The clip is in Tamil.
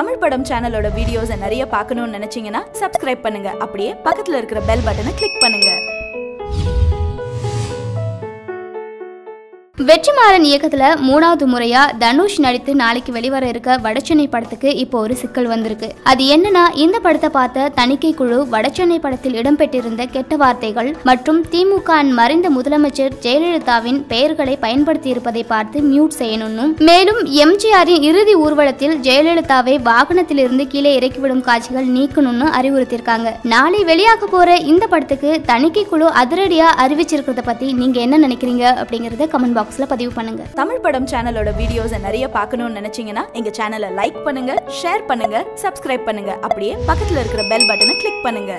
தமிழ் படம் சேனலோட வீடியோஸை நிறைய பார்க்கணும்னு நினைச்சீங்கன்னா சப்ஸ்கிரைப் பண்ணுங்க. அப்படியே பக்கத்துல இருக்கிற பெல் பட்டனை கிளிக் பண்ணுங்க. வெற்றிமாறன் இயக்கத்துல மூணாவது முறையா தனுஷ் நடித்து நாளைக்கு வெளிவர இருக்க வடச்சென்னை படத்துக்கு இப்போ ஒரு சிக்கல் வந்திருக்கு. அது என்னன்னா இந்த படத்தை பார்த்த தணிக்கை குழு வடச்சென்னை படத்தில் இடம்பெற்றிருந்த கெட்ட வார்த்தைகள் மற்றும் திமுக மறைந்த முதலமைச்சர் ஜெயலலிதாவின் பெயர்களை பயன்படுத்தி இருப்பதை பார்த்து மியூட் செய்யணும்னு மேலும் எம்ஜிஆரின் இறுதி ஊர்வலத்தில் ஜெயலலிதாவை வாகனத்திலிருந்து கீழே இறக்கிவிடும் காட்சிகள் நீக்கணும்னு அறிவுறுத்தியிருக்காங்க. நாளை வெளியாக போற இந்த படத்துக்கு தணிக்கை குழு அதிரடியா அறிவிச்சிருக்கிறத பத்தி நீங்க என்ன நினைக்கிறீங்க அப்படிங்கறத கமெண்ட் பாக்ஸில் பதிவு பண்ணுங்க. தமிழ் படம் சேனலோட வீடியோஸை நிறைய பார்க்கணும்னு நினைச்சீங்கன்னா எங்க சேனலை லைக் பண்ணுங்க ஷேர் பண்ணுங்க சப்ஸ்கிரைப் பண்ணுங்க. அப்படியே பக்கத்தில் இருக்கிற பெல் பட்டனை கிளிக் பண்ணுங்க.